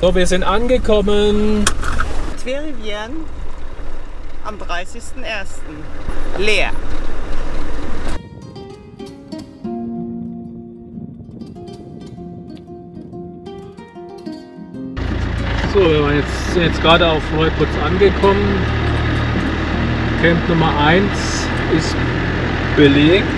So, wir sind angekommen. Tverivien am 30.01. Leer. So, wir waren jetzt, sind jetzt gerade auf Neuputz angekommen. Camp Nummer 1 ist belegt.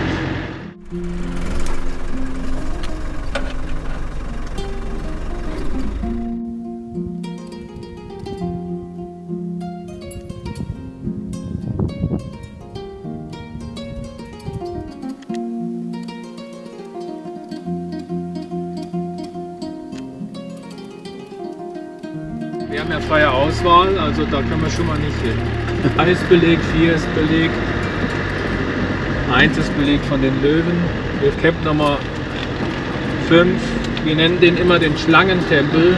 Da können wir schon mal nicht hin. 3 ist belegt, 4 ist belegt, 1 ist belegt von den Löwen. Wir Camp Nummer 5, wir nennen den immer den Schlangentempel.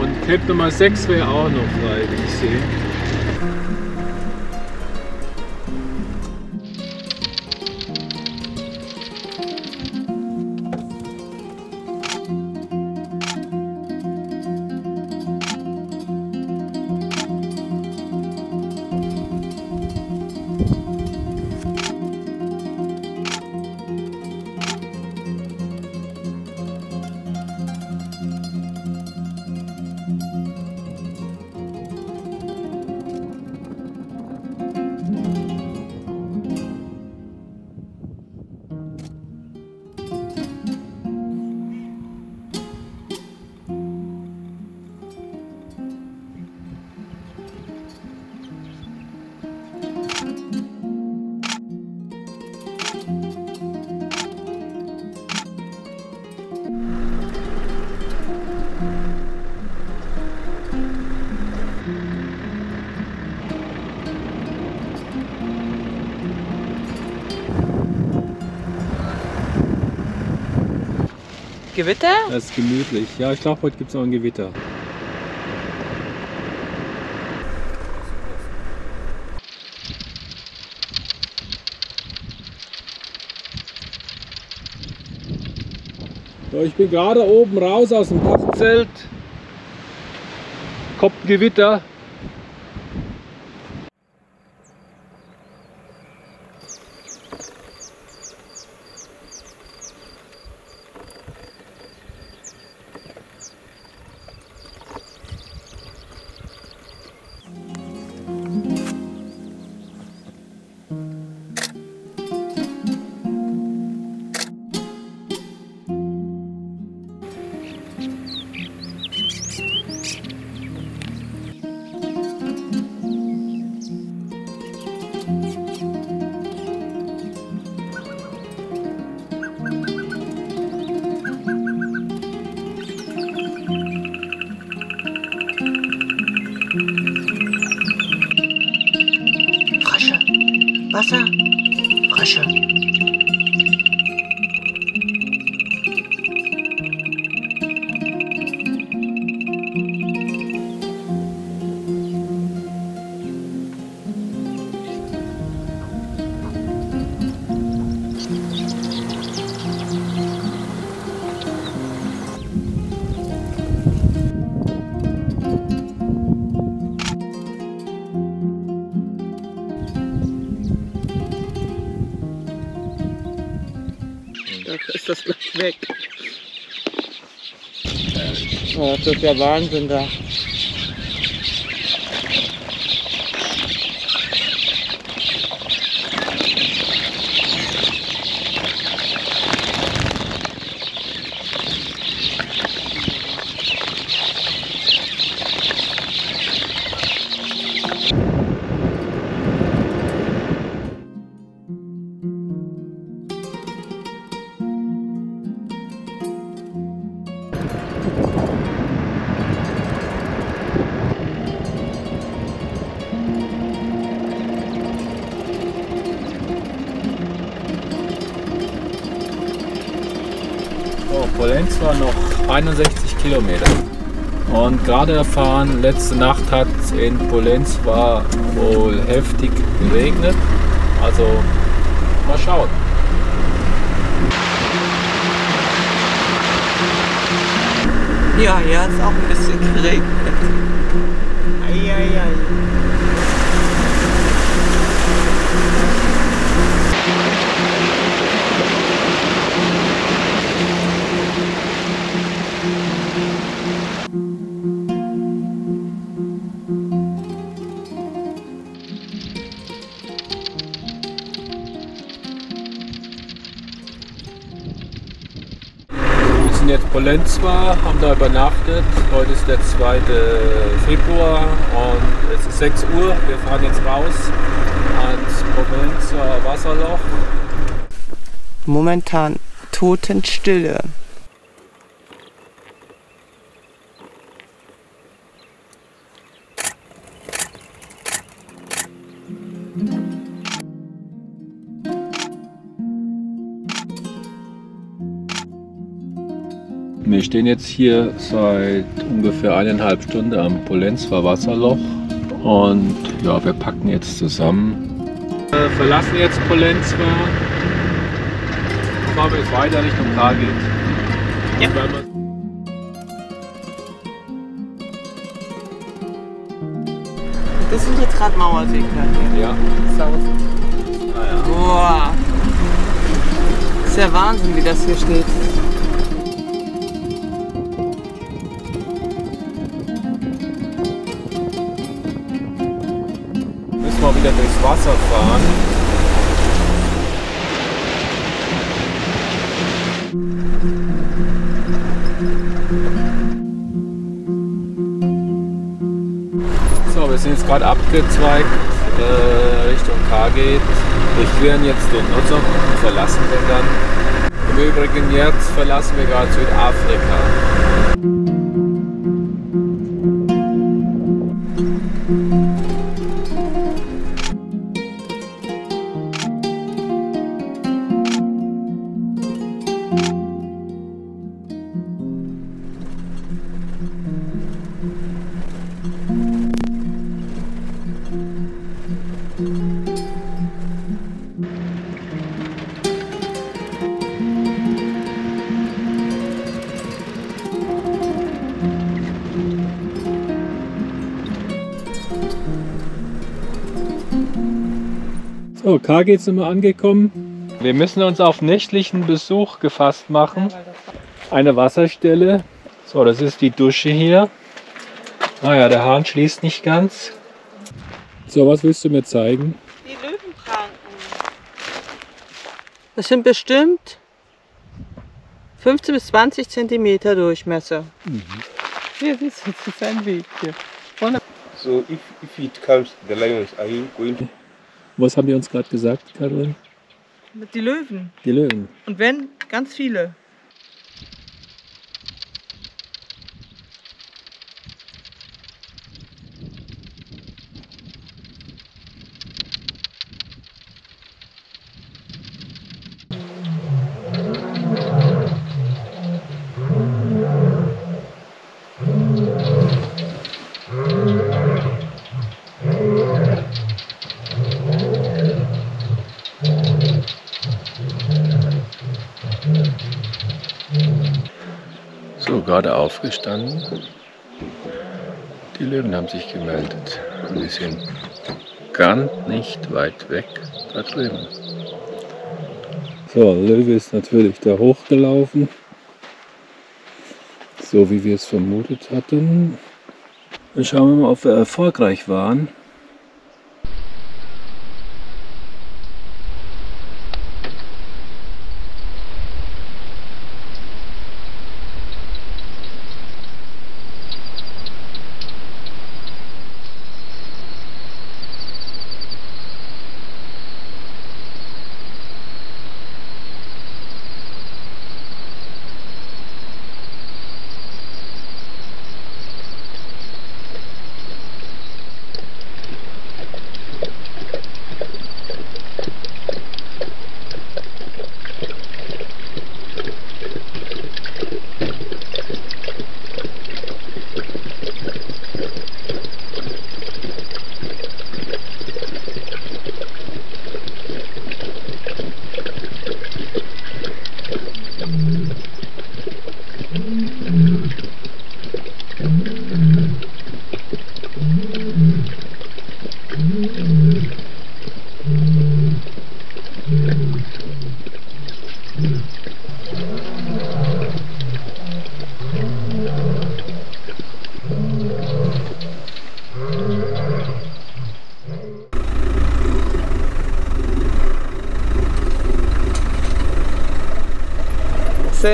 Und Camp Nummer 6 wäre auch noch frei, wie ich sehe. Gewitter? Das ist gemütlich. Ja, ich glaube, heute gibt es auch ein Gewitter. So, ich bin gerade oben raus aus dem Dachzelt. Kommt ein Gewitter. Das ist ja Wahnsinn da. 61 Kilometer. Und gerade erfahren, letzte Nacht hat es in Polenz war wohl heftig geregnet. Also mal schauen. Ja, hier hat es auch ein bisschen geregnet. Eieiei. Ei, ei. Polenzwa, haben da übernachtet. Heute ist der 2. Februar und es ist 6 Uhr. Wir fahren jetzt raus ans Polenzwa Wasserloch. Momentan Totenstille. Wir stehen jetzt hier seit ungefähr eineinhalb Stunden am Polenzwa Wasserloch und ja, wir packen jetzt zusammen. Wir verlassen jetzt Polenzwa und fahren jetzt weiter Richtung Kargit. Ja. Das sind jetzt gerade Mauersegler hier. Ja. Boah. Ist ja Wahnsinn, wie das hier steht. Wasser fahren. So, wir sind jetzt gerade abgezweigt äh, Richtung Karget. Durchqueren jetzt den Nutzer und verlassen den dann. Im Übrigen jetzt verlassen wir gerade Südafrika. Karget sind wir angekommen. Wir müssen uns auf nächtlichen Besuch gefasst machen. Eine Wasserstelle. So, das ist die Dusche hier. Naja, der Hahn schließt nicht ganz. So, was willst du mir zeigen? Die Löwenpranken. Das sind bestimmt 15 bis 20 Zentimeter Durchmesser. Hier siehst du, das ist ein Weg hier. So if, if it comes, the lions, are you going to Was haben die uns gerade gesagt, Karin? Die Löwen. Die Löwen. Und wenn, ganz viele. So, gerade aufgestanden. Die Löwen haben sich gemeldet. Und die sind ganz nicht weit weg da drüben. So, Löwe ist natürlich da hochgelaufen. So wie wir es vermutet hatten. Dann schauen wir mal, ob wir erfolgreich waren.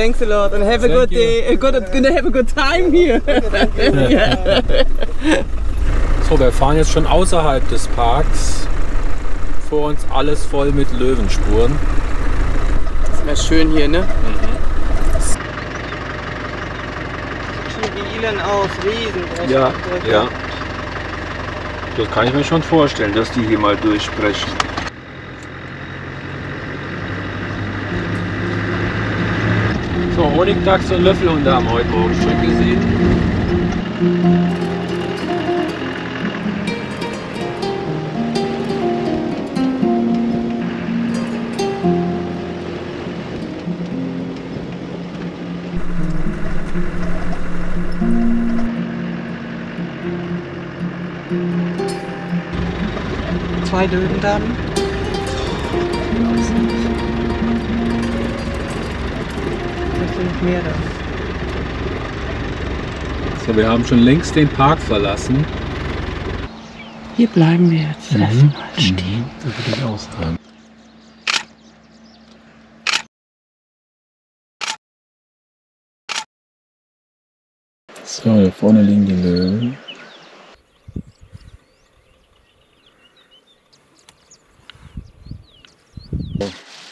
Thanks a lot and have a Thank good day. Uh, good, gonna have a good time here. So, wir fahren jetzt schon außerhalb des Parks. Vor uns alles voll mit Löwenspuren. Das wäre schön hier, ne? Schieben aus, Riesenbrecher. Ja, ja. Das kann ich mir schon vorstellen, dass die hier mal durchsprechen. So, Honigdachs und Löffelhunde haben heute Morgen schon gesehen. Zwei Löwendamen. Das da. So, wir haben schon längst den Park verlassen. Hier bleiben wir jetzt erstmal stehen. So würde ich auch sagen. So, hier vorne liegen die Löwen.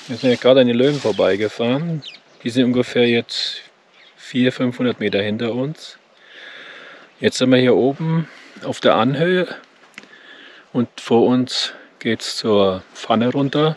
Wir sind ja gerade an den Löwen vorbeigefahren. Die sind ungefähr jetzt 400, 500 Meter hinter uns. Jetzt sind wir hier oben auf der Anhöhe und vor uns geht es zur Pfanne runter.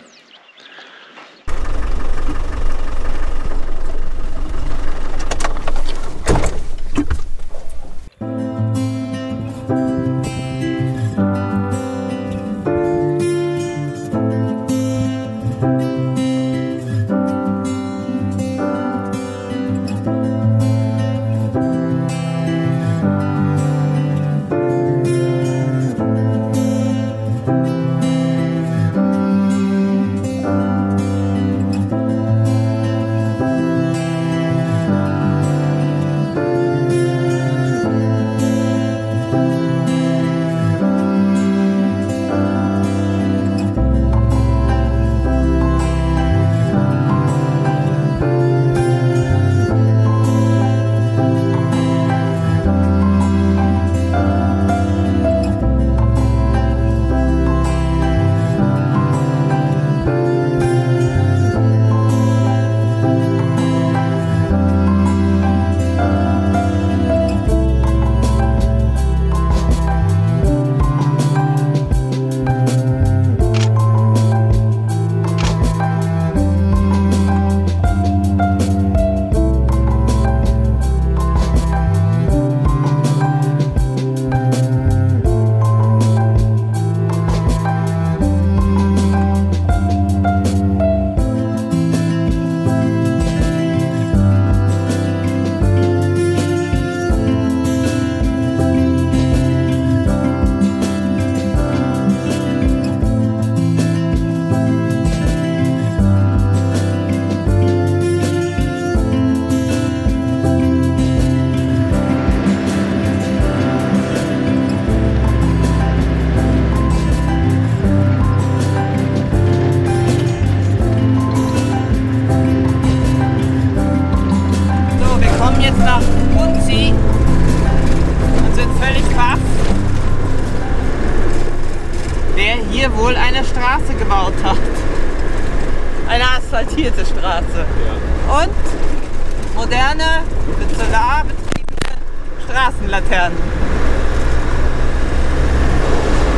Straßenlaternen.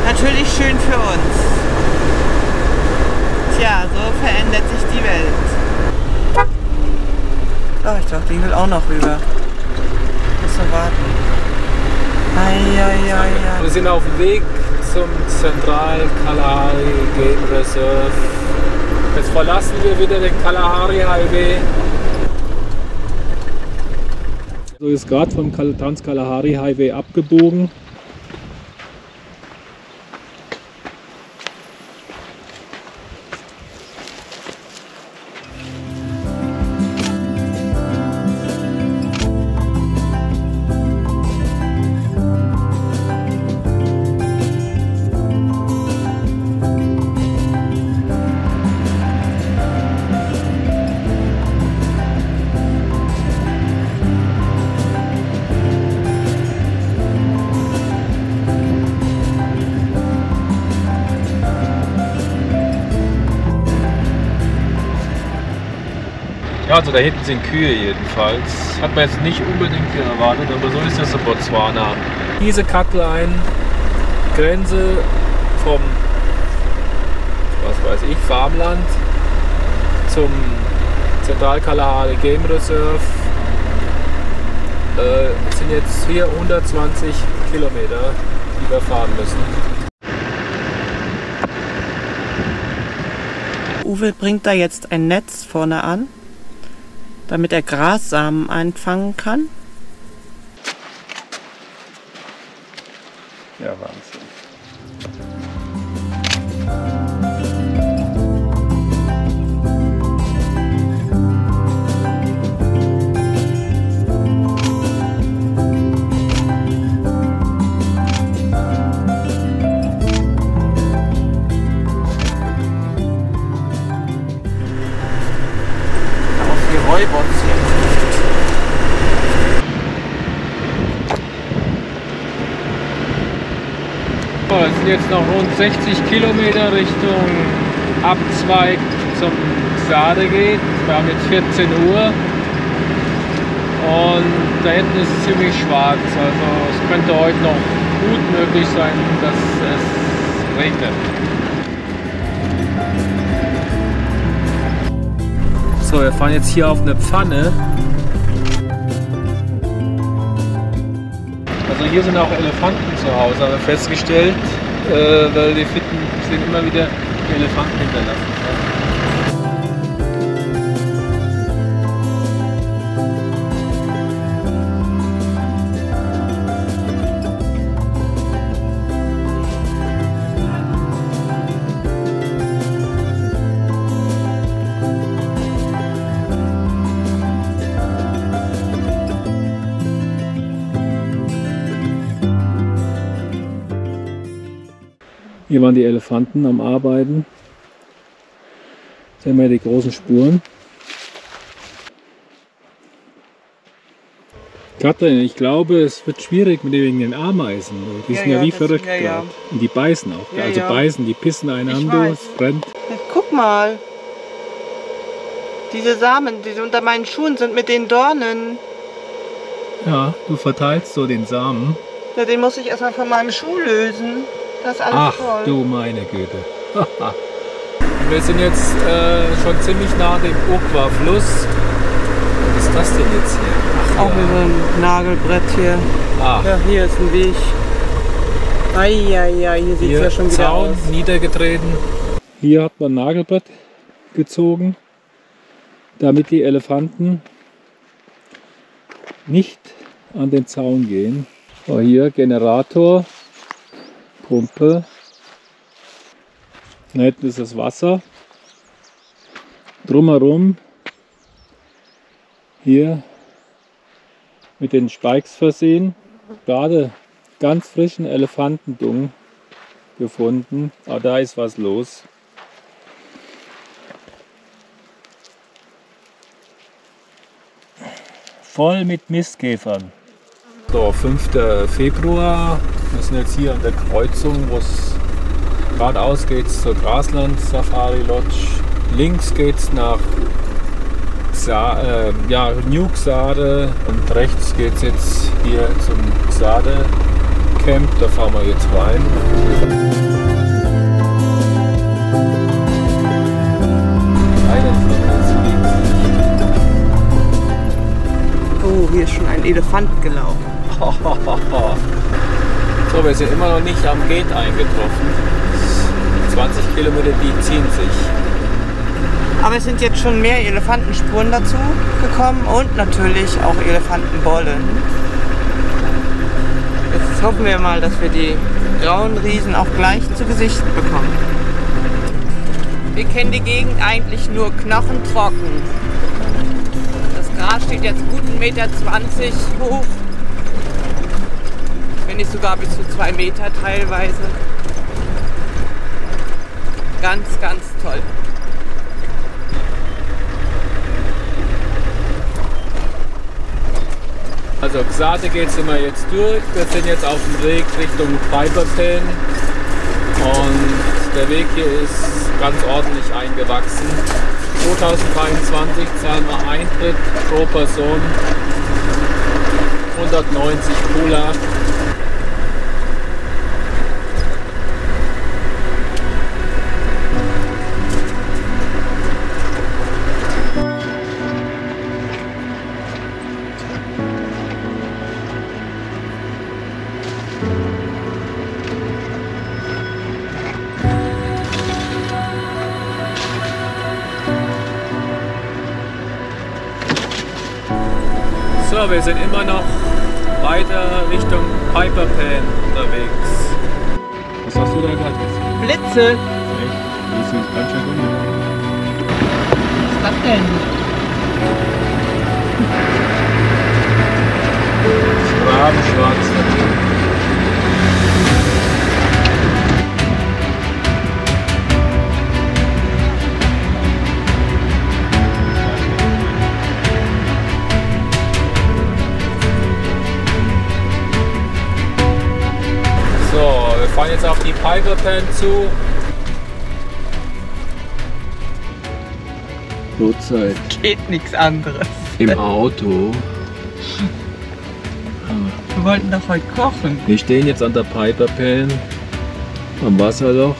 Natürlich schön für uns. Tja, so verändert sich die Welt. Oh, ich dachte, ich will auch noch rüber. Muss nur warten. Eieiei. Wir sind auf dem Weg zum Zentral Kalahari Game Reserve. Jetzt verlassen wir wieder den Kalahari Highway. So ist gerade vom Kal- Trans-Kalahari Highway abgebogen. Also da hinten sind Kühe jedenfalls. Hat man jetzt nicht unbedingt hier erwartet, aber so ist das in Botswana. Diese Kacklein, Grenze vom, was weiß ich, Farmland zum Zentralkalahari Game Reserve äh, sind jetzt hier 120 Kilometer, die wir fahren müssen. Uwe bringt da jetzt ein Netz vorne an, damit er Grassamen einfangen kann. Ja, Wahnsinn. Jetzt noch rund 60 Kilometer Richtung Abzweig zum Xade geht. Wir haben jetzt 14 Uhr und da hinten ist es ziemlich schwarz. Also es könnte heute noch gut möglich sein, dass es regnet. So, wir fahren jetzt hier auf eine Pfanne. Also hier sind auch Elefanten zu Hause, haben wir festgestellt, äh, weil die Fitten sind immer wieder Elefanten hinterlassen. Hier waren die Elefanten am Arbeiten. Sehen wir die großen Spuren. Katrin, ich glaube, es wird schwierig mit wegen den Ameisen. Die Ja, sind ja, ja, wie verrückt ja, ja. Und die beißen auch. Also beißen, die pissen einander, es brennt. Guck mal. Diese Samen, die unter meinen Schuhen sind mit den Dornen. Ja, du verteilst so den Samen. Ja, den muss ich erstmal von meinem Schuh lösen. Das alles Ach voll. du meine Güte. Wir sind jetzt äh, schon ziemlich nah dem Okwa-Fluss. Was ist das denn jetzt hier? Ach, Auch mit so einem Nagelbrett hier. Ah, Ja, hier ist ein Weg. Eieiei, hier sieht es ja schon wieder Zaun aus. niedergetreten. Hier hat man Nagelbrett gezogen, damit die Elefanten nicht an den Zaun gehen. So, hier Generator, Pumpe. Da hinten ist das Wasser. Drumherum hier mit den Spikes versehen. Gerade ganz frischen Elefantendung gefunden. Aber da ist was los. Voll mit Mistkäfern. So, 5. Februar. Wir sind jetzt hier an der Kreuzung, wo es geradeaus geht zur Grasland Safari Lodge. Links geht es nach Xa, äh, ja, New Xade und rechts geht es jetzt hier zum Xade Camp. Da fahren wir jetzt rein. Oh, hier ist schon ein Elefant gelaufen. So, wir sind immer noch nicht am Gate eingetroffen. 20 Kilometer, die ziehen sich. Aber es sind jetzt schon mehr Elefantenspuren dazu gekommen und natürlich auch Elefantenbollen. Jetzt hoffen wir mal, dass wir die grauen Riesen auch gleich zu Gesicht bekommen. Wir kennen die Gegend eigentlich nur knochentrocken. Das Gras steht jetzt gut 1,20 Meter hoch. Nicht sogar bis zu 2 Meter teilweise. Ganz, ganz toll. Also Xate geht es immer jetzt durch. Wir sind jetzt auf dem Weg Richtung Piperpan. Und der Weg hier ist ganz ordentlich eingewachsen. 2023 zahlen wir Eintritt pro Person 190 Cola. So, wir sind immer noch weiter Richtung Piper Pan unterwegs. Was hast du da gerade? Blitze! Echt? Die sind ganz schön dunkel. Was ist das denn? Rabenschwarz. So, fahren jetzt auf die Piper Pan zu. Uhrzeit Geht nichts anderes. im Auto. Wir wollten doch heute kochen. Wir stehen jetzt an der Piper Pan am Wasserloch.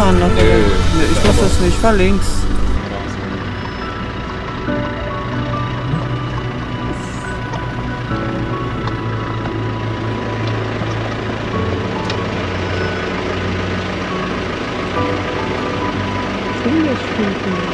Rumfahren noch? Nö. Nö, ich muss das nicht, fahr links. Kinderstuben.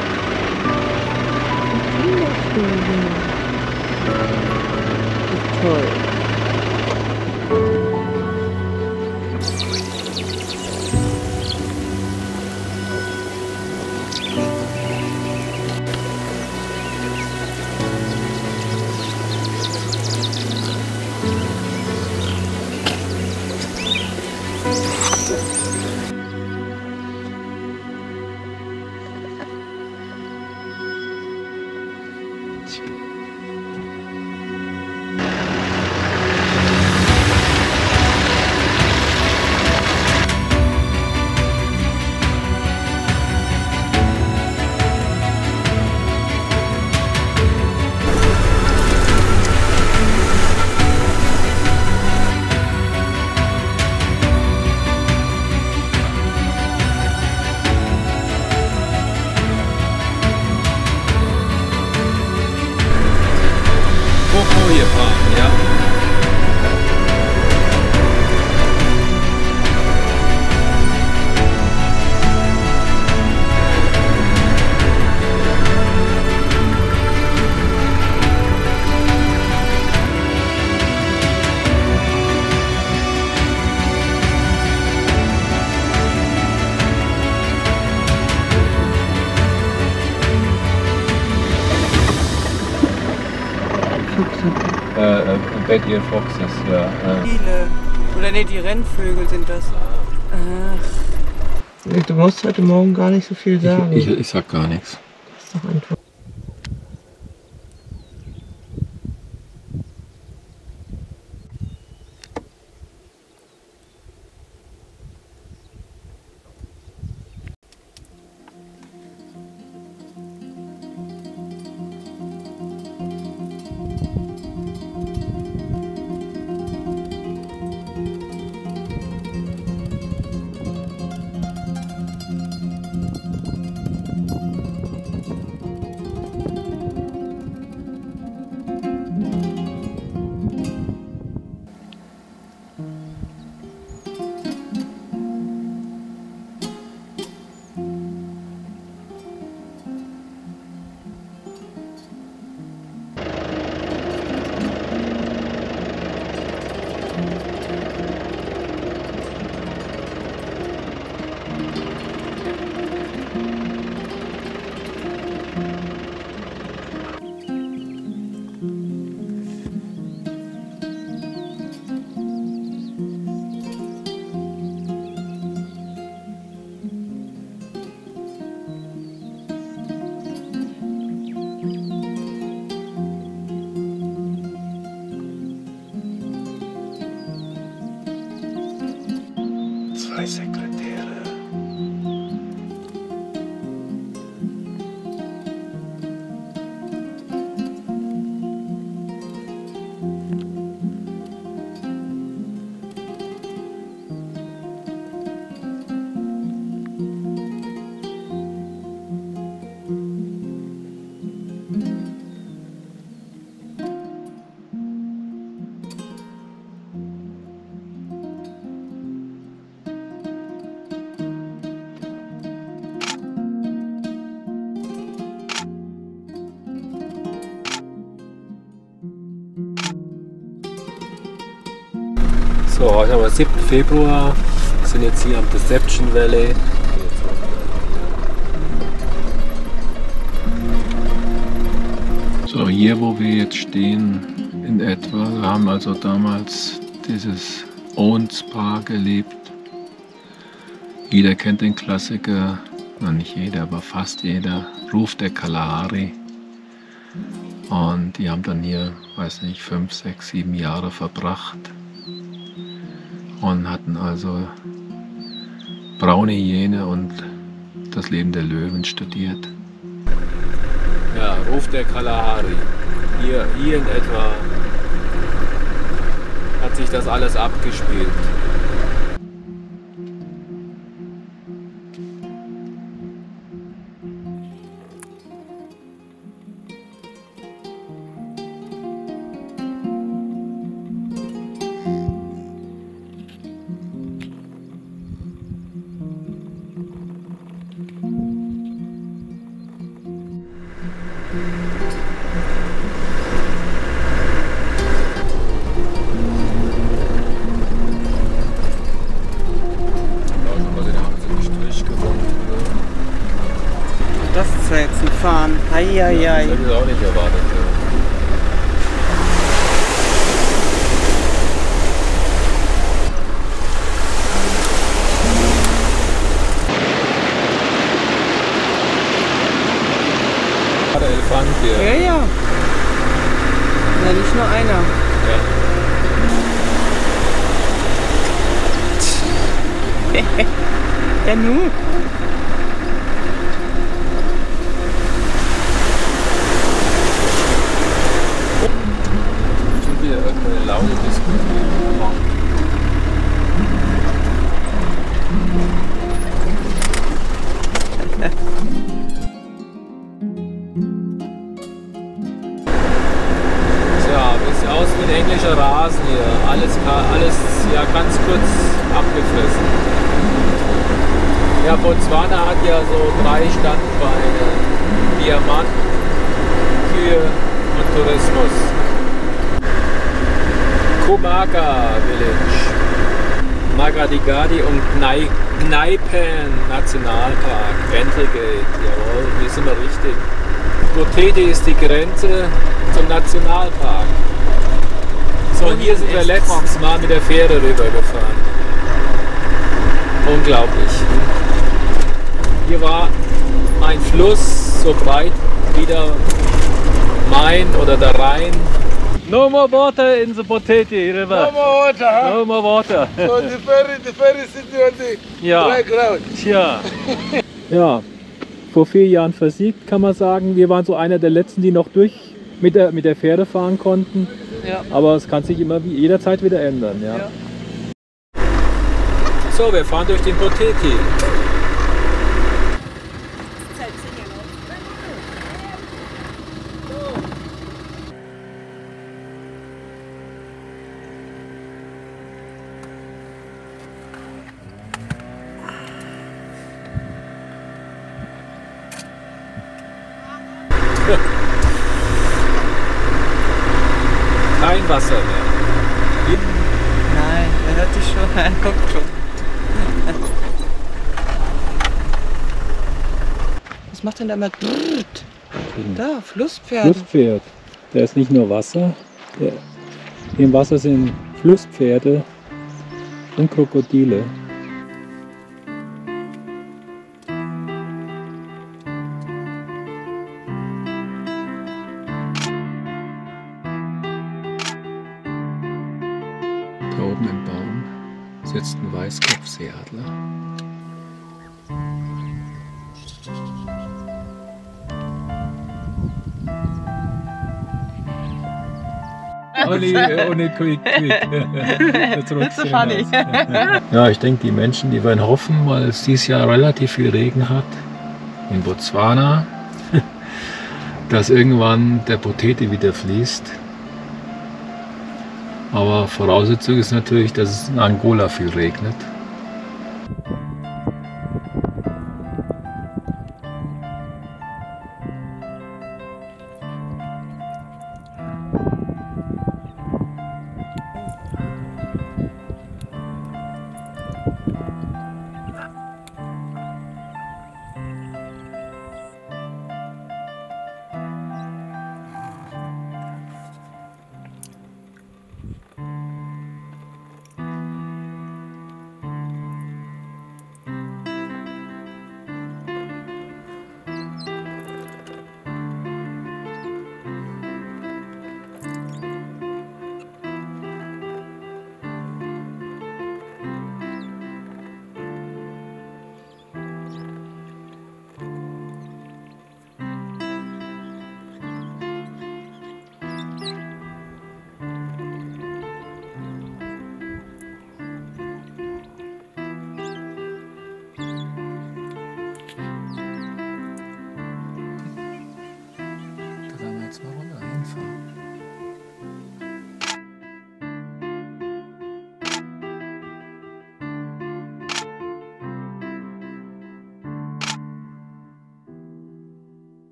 Bad Ear Foxes, ja. Viele. Oder ne, die Rennvögel sind das. Ach. Du musst heute Morgen gar nicht so viel sagen. Ich, ich, ich sag gar nichts. Das ist doch einfach. Heute haben wir 7. Februar, Wir sind jetzt hier am Deception Valley. So, hier wo wir jetzt stehen, in etwa, wir haben also damals dieses Owens Paar gelebt. Jeder kennt den Klassiker, na nicht jeder, aber fast jeder, Ruf der Kalahari. Und die haben dann hier, weiß nicht, fünf, sechs, sieben Jahre verbracht und hatten also braune Hyäne und das Leben der Löwen studiert. Ja, Ruf der Kalahari. Hier, hier in etwa hat sich das alles abgespielt. Der Elefant hier. Ja, ja. Ja, nicht nur einer. Ja. Ja, nu. Schon wieder irgendeine laute Diskussion. Alles, alles ja ganz kurz abgefressen. Ja, Botswana hat ja so drei Standbeine. Diamant, Kühe und Tourismus. Kumaka Village, Magadigadi und Gnai- Gnaipen Nationalpark, Ventrigate, jawohl, hier sind wir richtig. Botete ist die Grenze zum Nationalpark. So, und hier sind wir letztes Mal mit der Fähre rübergefahren. Unglaublich. Hier war ein Fluss so breit wie der Main oder der Rhein. No more water in the Botete River. No more water, huh? No more water. So the ferry, the ferry sitting on the Ja. dry ground. Tja. Ja, vor vier Jahren versiegt, kann man sagen. Wir waren so einer der letzten, die noch durch mit der, mit der Fähre fahren konnten. Ja. Aber es kann sich immer wie- jederzeit wieder ändern. Ja. Ja. So, wir fahren durch den Boteti. Kein Wasser mehr. Nein, er hört dich schon, er guckt schon. Was macht denn da mal? Drrrt? Da, Flusspferde. Flusspferd. Da ist nicht nur Wasser. Der, Im Wasser sind Flusspferde und Krokodile. Ohne, ohne quick, quick. Das ist funny. Ja, ich denke, die Menschen, die werden hoffen, weil es dieses Jahr relativ viel Regen hat in Botswana, dass irgendwann der Potete wieder fließt. Aber Voraussetzung ist natürlich, dass es in Angola viel regnet.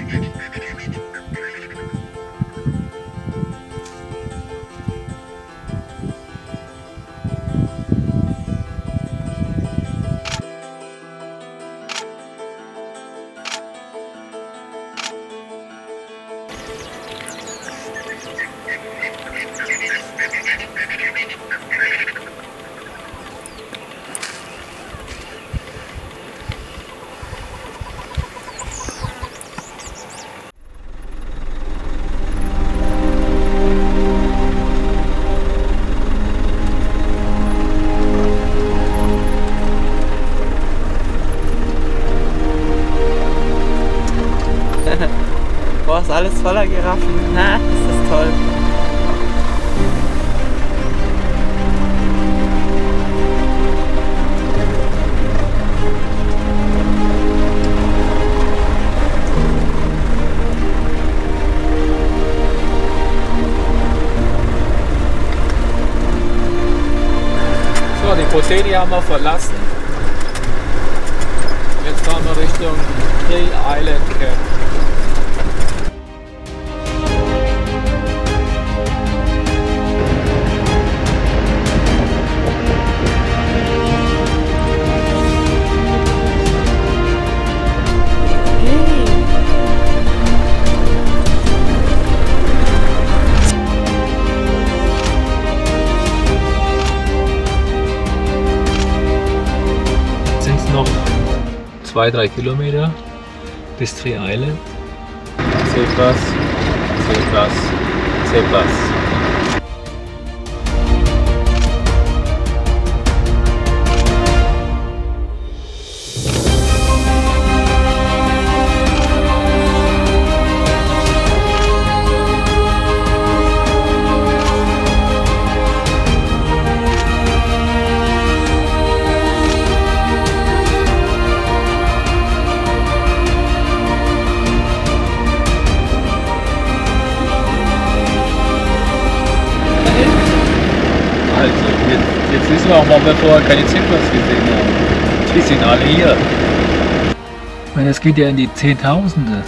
あっ。So, die Poteni zwei, drei Kilometer bis Tree Island? C-Plus, C-Plus, C-Plus. Wir vorher keine C-Plus gesehen haben. Die sind alle hier. Ich das geht ja in die Zehntausende.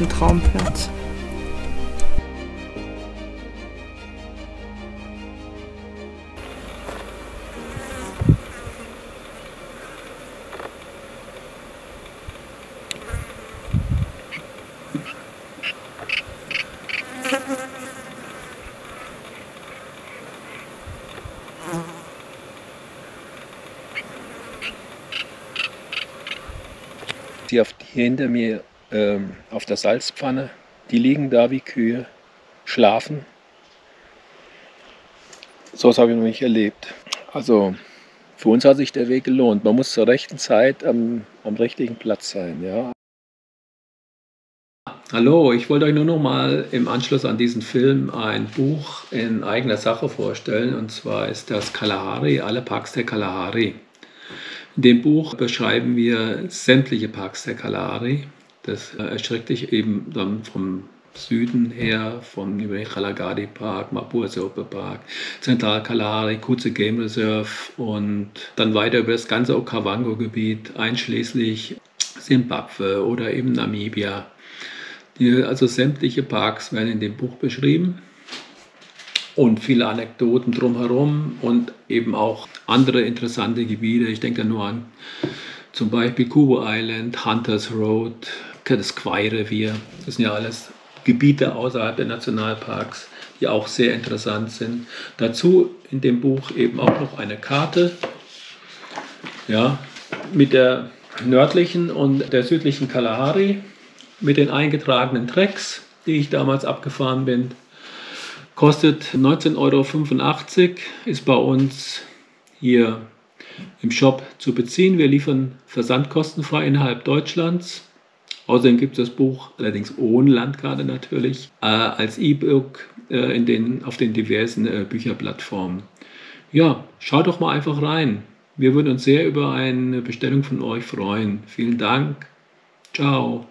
Ein Traumplatz. Die auf, hier hinter mir ähm, auf der Salzpfanne, die liegen da wie Kühe, schlafen. So was habe ich noch nicht erlebt. Also für uns hat sich der Weg gelohnt. Man muss zur rechten Zeit am, am richtigen Platz sein. Ja. Hallo, ich wollte euch nur noch mal im Anschluss an diesen Film ein Buch in eigener Sache vorstellen. Und zwar ist das Kalahari, alle Parks der Kalahari. In dem Buch beschreiben wir sämtliche Parks der Kalahari. Das erstreckt sich eben dann vom Süden her, vom Khalagadi Park, Mapur Sope Park, Zentral Kalahari, Kutze Game Reserve und dann weiter über das ganze Okavango-Gebiet, einschließlich Simbabwe oder eben Namibia. Die, also sämtliche Parks werden in dem Buch beschrieben und viele Anekdoten drumherum und eben auch andere interessante Gebiete. Ich denke da nur an zum Beispiel Kubo Island, Hunters Road, das Quai-Revier. Das sind ja alles Gebiete außerhalb der Nationalparks, die auch sehr interessant sind. Dazu in dem Buch eben auch noch eine Karte ja, mit der nördlichen und der südlichen Kalahari, mit den eingetragenen Tracks, die ich damals abgefahren bin. Kostet 19,85 Euro, ist bei uns hier im Shop zu beziehen. Wir liefern versandkostenfrei innerhalb Deutschlands. Außerdem gibt es das Buch, allerdings ohne Landkarte natürlich, äh, als E-Book äh, den, auf den diversen äh, Bücherplattformen. Ja, schaut doch mal einfach rein. Wir würden uns sehr über eine Bestellung von euch freuen. Vielen Dank. Ciao.